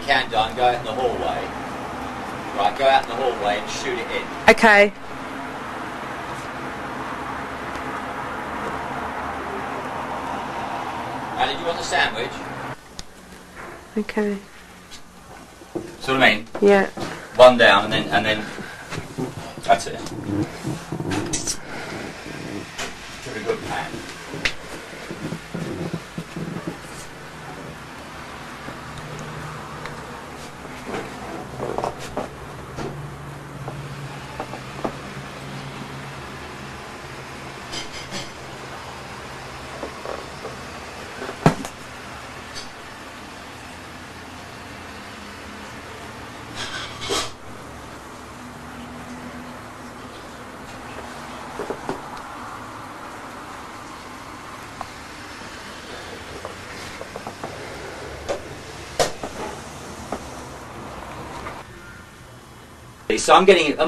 can, Don, go out in the hallway. Right, go out in the hallway and shoot it in. Okay. Now, did you want the sandwich? Okay. See what I mean? Yeah. One down and then and then that's it. Pretty good pan. So I'm getting I'm